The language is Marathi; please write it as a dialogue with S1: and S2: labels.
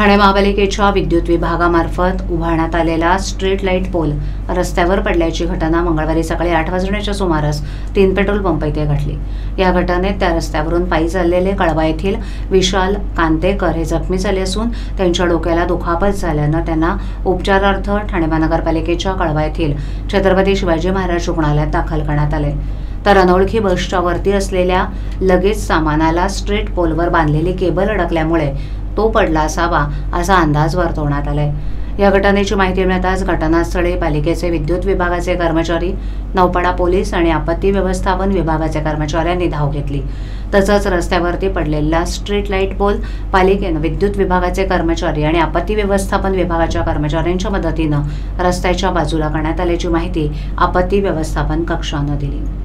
S1: ठाणे महापालिकेच्या विद्युत विभागामार्फत उभारण्यात आलेला स्ट्रीट लाइट पोल रस्त्यावर पडल्याची घटना मंगळवारी सकाळी आठ वाजण्याच्या सुमारास तीन पेट्रोल पंप येथे घडली. या घटनेत त्या रस्त्यावरून पायी चाललेले कळवा येथील विशाल कांतेकर हे जखमी झाले असून त्यांच्या डोक्याला दुखापत झाल्यानं त्यांना उपचारार्थ ठाणे महानगरपालिकेच्या कळवा येथील छत्रपती शिवाजी महाराज रुग्णालयात दाखल करण्यात आले. तर अनोळखी बसच्या वरती असलेल्या लगेच सामानाला स्ट्रीट पोलवर बांधलेली केबल अडकल्यामुळे तो पडला असावा असा अंदाज वर्तवण्यात आलाय. या घटनेची माहिती मिळताच घटनास्थळी पालिकेचे विद्युत विभागाचे कर्मचारी नौपाडा पोलीस आणि आपत्ती व्यवस्थापन विभागाच्या कर्मचाऱ्यांनी धाव घेतली. तसंच रस्त्यावरती पडलेला स्ट्रीट लाइट पोल पालिकेनं विद्युत विभागाचे कर्मचारी आणि आपत्ती व्यवस्थापन विभागाच्या कर्मचाऱ्यांच्या मदतीनं रस्त्याच्या बाजूला करण्यात आल्याची माहिती आपत्ती व्यवस्थापन कक्षानं दिली.